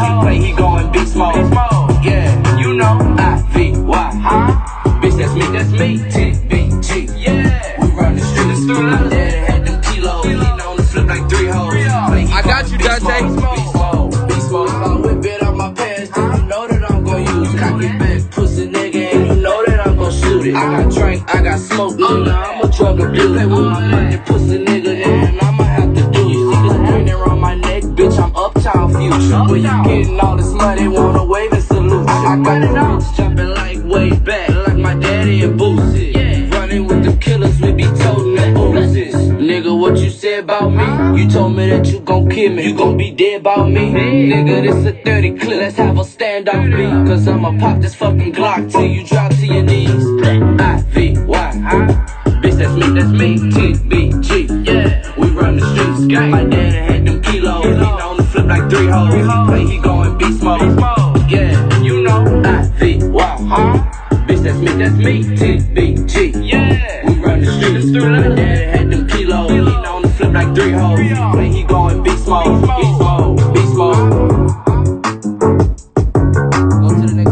He play, he going beast mode. Beast mode. Yeah, you know I V Y. Huh? Bitch, that's me. That's me. T B G. Yeah, we run the streets. Through my daddy had them kilos. Lean on the flip like three hoes. Play, I got you, Dante. Beast mode. Beast mode. Beast mode. I whip it on my pants. Huh? You know that I'm gonna use. You cocky back, pussy nigga, and you know that I'm gonna shoot it. I got drink, I got smoke, uh-huh. nigga. I'm a drug abuser. Play with my money, pussy nigga. When you getting all this money, wanna wave and salute you. I got the bitch jumping like way back, like my daddy and Boosie. Running with the killers, we be toting the Uzis. Nigga, what you said about me? You told me that you gon' kill me. You gon' be dead about me? Nigga, this a 30 clip. Let's have a standoff beat. Cause I'ma pop this fucking Glock till you drop to your knees. I-V-Y? Bitch, that's me, that's me. T-B-G, yeah. We run the streets, gang. My daddy like three hoes. Three. Play, he going beast mode. beast mode. Yeah, you know I see. Wow, huh? Bitch, that's me, that's me. TBG. Yeah, we run the streets. Street. My daddy had them kilos. Kilo. He on the flip like three hoes. Three. Play, he going. Beast mode. Beast mode. Beast mode. Go to the next.